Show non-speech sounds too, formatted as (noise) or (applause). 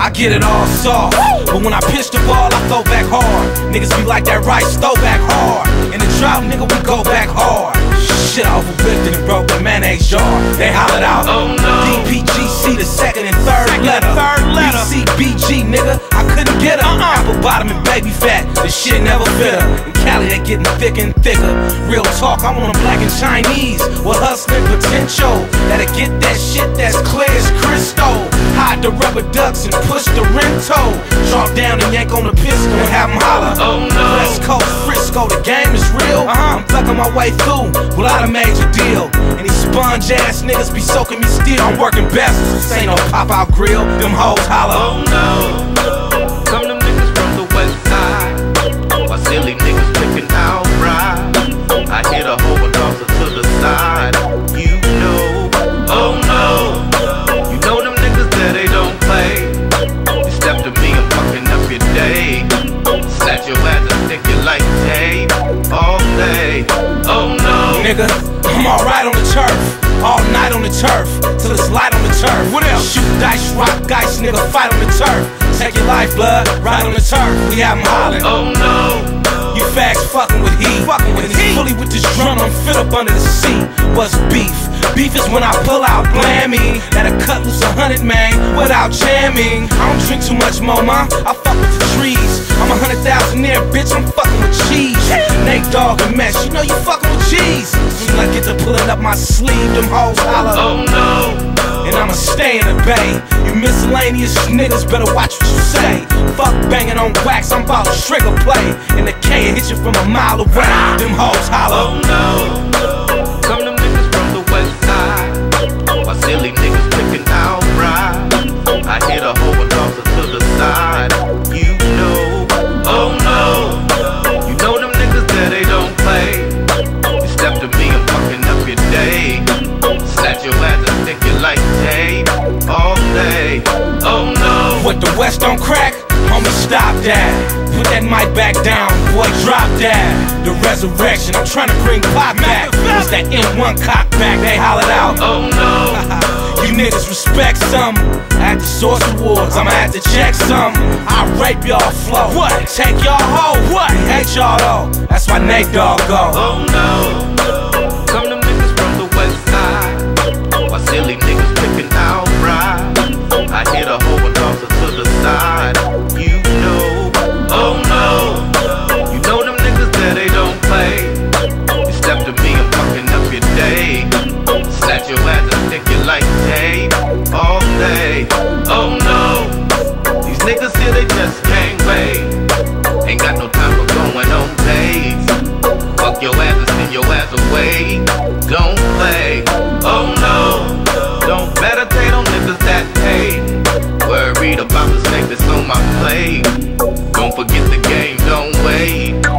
I get it all soft. But when I pitch the ball, I throw back hard. Niggas be like that rice, throw back hard. In the drought, nigga, we go back hard. Shit, I overwhipped it and broke the mayonnaise jar. They hollered out. Oh, no. DPGC, the second and third Second and letter. third letter. BCBG, nigga, I couldn't get her. Uh-uh. Apple bottom and baby fat, the shit never fit her. In Cali, they getting thicker and thicker. Real talk, I want a black and Chinese with hustling potential. That'll get that shit that's clear as crystal. Hide the rubber ducks and push the rento. Drop down and yank on the pistol and have 'em holler. Oh, no. West Coast, Frisco, the game is real. Uh-huh. I'm thugging my way through without a major deal. And these sponge ass niggas be soaking me still. I'm working best. This ain't no pop out grill. Them hoes holler. Like tape all day. Oh no, Nigga, I'm alright on the turf. All night on the turf. Till it's light on the turf. What else? Shoot dice, rock dice, nigga, fight on the turf. Take your life, blood, right on the turf. We have 'em hollering. oh no. You fags fucking with heat. Fucking with heat. Fully with this drum, I'm fit up under the seat. What's beef? Beef is when I pull out blammy. That'll cut loose a hundred man without jamming. I don't drink too much more, ma. I fuck with the trees. I'm a hundred thousand there, bitch. I'm fucking with cheese. Nate Dogg and Mesh, you know you fucking with cheese. Soon I get to pulling up my sleeve, them hoes holler. Oh no, And I'ma stay in the bay. You miscellaneous niggas better watch what you say. Fuck banging on wax, I'm about to trigger play. And the K hit you from a mile away. Them hoes holler. oh no. What the West don't crack? Homie, stop that. Put that mic back down, boy, drop that. The resurrection, I'm trying to bring pop back. It's that M1 cock back, they hollered out. Oh no. (laughs) You niggas respect some. At the Source Awards, I'ma have to check some. I rape y'all flow. What? Take y'all hoe. What? Hate y'all though. That's why Nate Dogg go. Oh no, Snatch your ass and stick you like tape all day. Oh no, these niggas here they just can't wait. Ain't got no time for going on dates. Fuck your ass and send your ass away. Don't play. Oh no. Don't meditate on niggas that hate. Worried about the snake that's on my plate. Don't forget the. Game don't wait.